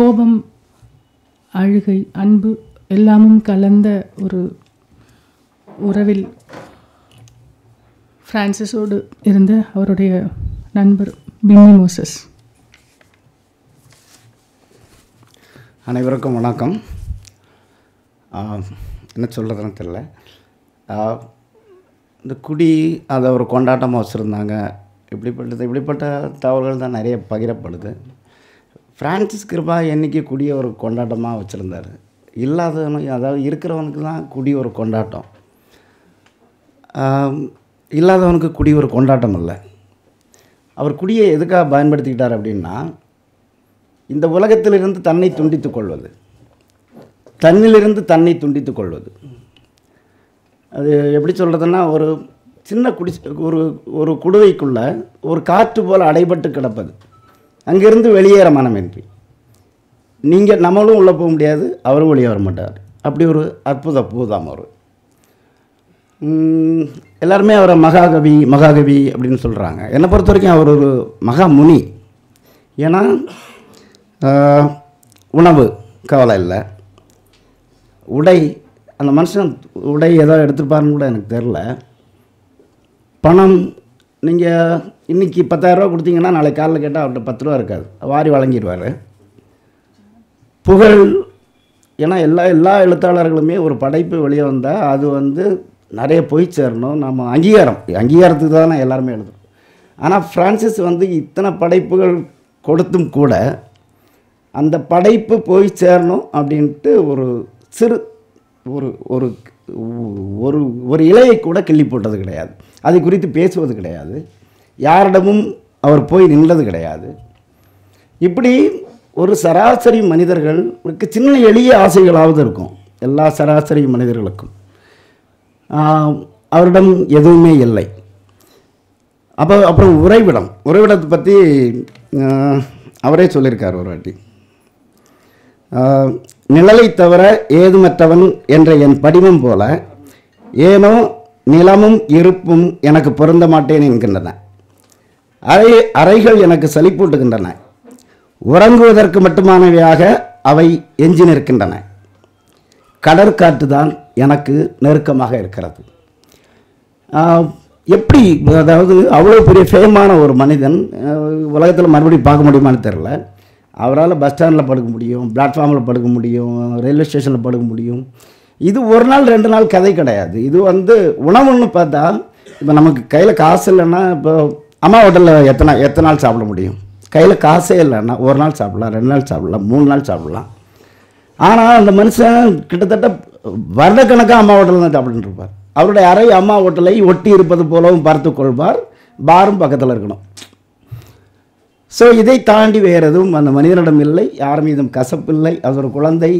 கோபம் அழுகை அன்பு எல்லாமும் கலந்த ஒரு உறவில் ஃப்ரான்சிஸோடு இருந்த அவருடைய நண்பர் பின்னி மோசஸ். அனைவருக்கும் வணக்கம். என்ன சொல்கிறதுன்னு தெரில இந்த குடி அதை ஒரு கொண்டாட்டமாக வச்சுருந்தாங்க. இப்படிப்பட்டது இப்படிப்பட்ட தகவல்கள் தான் நிறைய பகிரப்படுது. ஃப்ரான்சிஸ் கிருபா என்றைக்கு குடிய ஒரு கொண்டாட்டமாக வச்சுருந்தார்? இல்லாதவனுக்கு அதாவது இருக்கிறவனுக்கு தான் குடி ஒரு கொண்டாட்டம் இல்லாதவனுக்கு குடி ஒரு கொண்டாட்டம் இல்லை. அவர் குடியை எதுக்காக பயன்படுத்திக்கிட்டார் அப்படின்னா இந்த உலகத்திலிருந்து தன்னை துண்டித்துக் கொள்வது. தன்னிலிருந்து தன்னை துண்டித்துக் கொள்வது. அது எப்படி சொல்கிறதுன்னா ஒரு சின்ன குடி ஒரு ஒரு குடுவைக்குள்ளே ஒரு காற்று போல் அடைபட்டு கிடப்பது. அங்கேருந்து வெளியேற மனமின்றி நீங்கள் நம்மளும் உள்ளே போக முடியாது அவரும் வெளியே வர மாட்டார். அப்படி ஒரு அற்புத பூதாம் அவர். எல்லாருமே அவரை மகாகவி மகாகவி அப்படின்னு சொல்கிறாங்க என்னை பொறுத்த வரைக்கும் அவர் ஒரு மகா முனி ஏன்னா உணவு கவலை இல்லை. உடை அந்த மனுஷன் உடை ஏதோ எடுத்துருப்பாருன்னு கூட எனக்கு தெரில. பணம் நீங்கள் இன்றைக்கி பத்தாயிரரூவா கொடுத்தீங்கன்னா நாளைக்கு காலைல கேட்டால் அவர்கிட்ட பத்து ரூபா இருக்காது. வாரி வழங்கிடுவார். புகழ் ஏன்னா எல்லா எல்லா எழுத்தாளர்களுமே ஒரு படைப்பு வெளியே வந்தால் அது வந்து நிறைய போய் சேரணும். நம்ம அங்கீகாரம். அங்கீகாரத்துக்கு நான் எல்லாருமே எழுதுறோம். ஆனால் ஃப்ரான்சிஸ் வந்து இத்தனை படைப்புகள் கொடுத்தும் கூட அந்த படைப்பு போய் சேரணும் அப்படின்ட்டு ஒரு சிறு ஒரு ஒரு ஒரு ஒரு இலையை கூட கிள்ளி போட்டது கிடையாது. அது குறித்து பேசுவது கிடையாது. யாரிடமும் அவர் போய் நின்றது கிடையாது. இப்படி ஒரு சராசரி மனிதர்களுக்கு சின்ன எளிய ஆசைகளாவது இருக்கும். எல்லா சராசரி மனிதர்களுக்கும். அவரிடம் எதுவுமே இல்லை. அப்போ அப்புறம் உறைவிடம். உறைவிடத்தை பற்றி அவரே சொல்லியிருக்கார் ஒரு வாட்டி. நிழலை தவிர ஏதுமற்றவன் என்ற என் படிமம் போல ஏனோ நிலமும் இருப்பும் எனக்கு பொருந்த மாட்டேன் என்கின்றன. அறை அறைகள் எனக்கு சலிப்பூட்டுகின்றன உறங்குவதற்கு மட்டுமானவையாக அவை எஞ்சி நிற்கின்றன. கடற்காற்று தான் எனக்கு நெருக்கமாக இருக்கிறது. எப்படி அதாவது அவ்வளோ பெரிய ஃபேமான ஒரு மனிதன் உலகத்தில் மறுபடியும் பார்க்க முடியுமான்னு தெரில அவரால் பஸ் ஸ்டாண்டில் படுக்க முடியும் பிளாட்ஃபார்மில் படுக்க முடியும் ரயில்வே ஸ்டேஷனில் படுக்க முடியும். இது ஒரு நாள் ரெண்டு நாள் கதை கிடையாது. இது வந்து உணவுன்னு பார்த்தா இப்போ நமக்கு கையில் காசு இல்லைன்னா இப்போ அம்மா ஹோட்டலில் எத்தனை எத்தனை நாள் சாப்பிட முடியும்? கையில் காசே இல்லைன்னா ஒரு நாள் சாப்பிடலாம் ரெண்டு நாள் சாப்பிடலாம் மூணு நாள் சாப்பிடலாம். ஆனால் அந்த மனுஷன் கிட்டத்தட்ட வருடக்கணக்காக அம்மா ஹோட்டலில் தான் சாப்பிட்டுருப்பார் இருப்பார். அவருடைய அறை அம்மா ஹோட்டலை ஒட்டி இருப்பது போலவும் பார்த்து கொள்வார் பாரும் பக்கத்தில் இருக்கணும். ஸோ இதை தாண்டி வேறு எதுவும் அந்த மனிதனிடம் இல்லை யார் மீதும் கசப்பில்லை அது ஒரு குழந்தை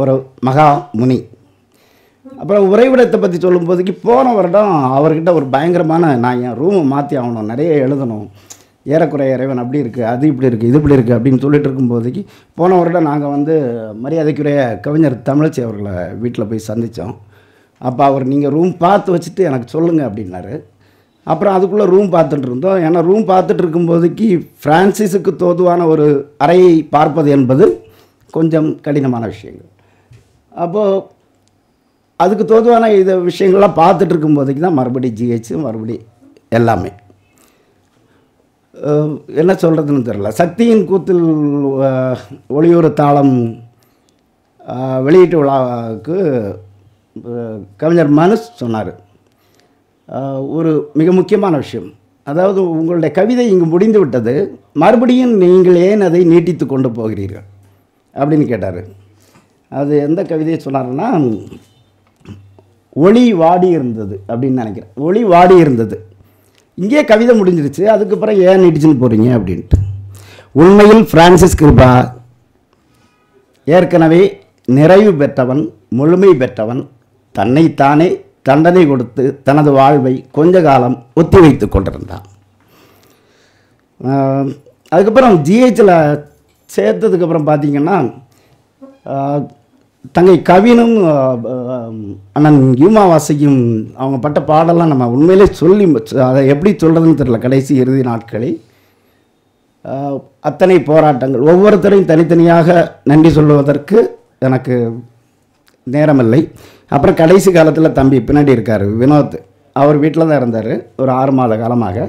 ஒரு மகா முனி. அப்புறம் உறைவிடத்தை பற்றி சொல்லும்போதுக்கு போன வருடம் அவர்கிட்ட ஒரு பயங்கரமான நான் என் ரூமை மாற்றி ஆகணும் நிறைய எழுதணும். ஏறக்குறைய இறைவன் அப்படி இருக்குது அது இப்படி இருக்குது இது இப்படி இருக்குது அப்படின்னு சொல்லிட்டு இருக்கும்போதைக்கு போன வருடம் நாங்கள் வந்து மரியாதைக்குரிய கவிஞர் தமிழச்சி அவர்களை வீட்டில் போய் சந்தித்தோம் அப்போ அவர் நீங்கள் ரூம் பார்த்து வச்சுட்டு எனக்கு சொல்லுங்கள் அப்படின்னாரு. அப்புறம் அதுக்குள்ளே ரூம் பார்த்துட்டு இருந்தோம் ஏன்னா ரூம் பார்த்துட்டு இருக்கும்போதுக்கு ஃப்ரான்சிஸுக்கு தோதுவான ஒரு அறையை பார்ப்பது என்பது கொஞ்சம் கடினமான விஷயங்கள். அப்போது அதுக்கு தோதுவான இது விஷயங்கள்லாம் பார்த்துட்டு இருக்கும்போதுக்கு தான் மறுபடி ஜிஹெச் மறுபடி எல்லாமே. என்ன சொல்கிறதுன்னு தெரில சக்தியின் கூத்தில் ஒளியூர ஒளியூர் தாளம் வெளியீட்டு விழாவுக்கு கவிஞர் மனுஷ் சொன்னார். ஒரு மிக முக்கியமான விஷயம். அதாவது உங்களுடைய கவிதை இங்கு முடிந்து விட்டது. மறுபடியும் நீங்கள் ஏன் அதை நீட்டித்து கொண்டு போகிறீர்கள்? அப்படின்னு கேட்டார். அது எந்த கவிதையை சொன்னார்னா ஒளி வாடி இருந்தது அப்படின்னு நினைக்கிறேன். ஒளி வாடி இருந்தது இங்கே கவிதை முடிஞ்சிருச்சு. அதுக்கப்புறம் ஏன் நீட்டிச்சுன்னு போகிறீங்க அப்படின்ட்டு. உண்மையில் ஃப்ரான்சிஸ் கிருபா ஏற்கனவே நிறைவு பெற்றவன் முழுமை பெற்றவன் தன்னைத்தானே தண்டனை கொடுத்து தனது வாழ்வை கொஞ்ச காலம் ஒத்தி வைத்து கொண்டிருந்தான். அதுக்கப்புறம் ஜிஹெச்சில் சேர்த்ததுக்கப்புறம் பார்த்தீங்கன்னா தங்கை கவினும் அண்ணன் யூமாவாசியும் அவங்க பட்ட பாடலாம் நம்ம உண்மையிலே சொல்லி அதை எப்படி சொல்கிறதுன்னு தெரியல கடைசி இறுதி நாட்களில். அத்தனை போராட்டங்கள் ஒவ்வொருத்தரையும் தனித்தனியாக நன்றி சொல்லுவதற்கு எனக்கு நேரமில்லை. அப்புறம் கடைசி காலத்தில் தம்பி பின்னாடி இருக்கார் வினோத். அவர் வீட்டில் தான் இருந்தார் ஒரு ஆறு மாத காலமாக.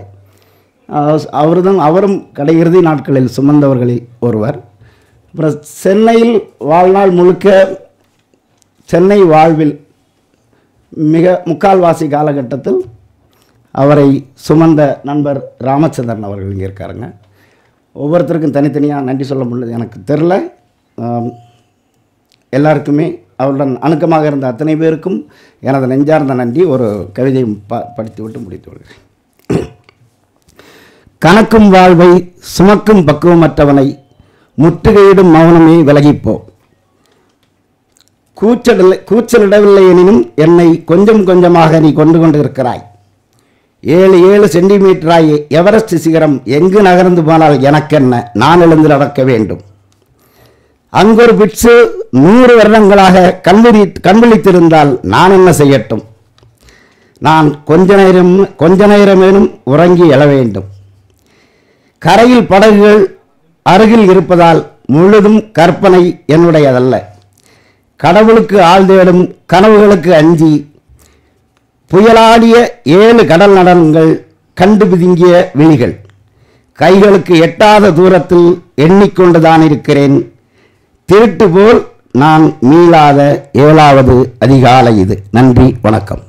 அவர் தான் அவரும் கடை இறுதி நாட்களில் சுமந்தவர்களில் ஒருவர். அப்புறம் சென்னையில் வாழ்நாள் முழுக்க சென்னை வாழ்வில் மிக முக்கால்வாசி காலகட்டத்தில் அவரை சுமந்த நண்பர் ராமச்சந்திரன் அவர்கள் இங்கே இருக்காருங்க. ஒவ்வொருத்தருக்கும் தனித்தனியாக நன்றி சொல்ல முடியல எனக்கு தெரில. எல்லாருக்குமே அவருடன் அணுக்கமாக இருந்த அத்தனை பேருக்கும் எனது நெஞ்சார்ந்த நன்றி. ஒரு கவிதை ப படித்துவிட்டு முடித்து விடுகிறேன். கணக்கும் வாழ்வை சுமக்கும் பக்குவமற்றவனை முற்றுகையிடும் மௌனமே விலகிப்போ. கூச்சலில்லை கூச்சலிடவில்லை எனினும் என்னை கொஞ்சம் கொஞ்சமாக நீ கொண்டு கொண்டு இருக்கிறாய் ஏழு ஏழு சென்டிமீட்டராய் எவரெஸ்ட் சிகரம் எங்கு நகர்ந்து போனால் எனக்கென்ன? நான் எழுந்து நடக்க வேண்டும். அங்கொரு பிட்சு நூறு வருடங்களாக கண்விழி கண்விழித்திருந்தால் நான் என்ன செய்யட்டும்? நான் கொஞ்ச நேரம் கொஞ்ச நேரமேனும் உறங்கி எழ வேண்டும். கரையில் படகுகள் அருகில் இருப்பதால் முழுதும் கற்பனை என்னுடையதல்ல. கடவுளுக்கு ஆள் தேடும் கனவுகளுக்கு அஞ்சி புயலாடிய ஏழு கடல் நடனங்கள் கண்டு பிதுங்கிய விழிகள். கைகளுக்கு எட்டாத தூரத்தில் எண்ணிக்கொண்டுதான் இருக்கிறேன். திருட்டு போல் நான் மீளாத ஏழாவது அதிகாலை இது. நன்றி வணக்கம்.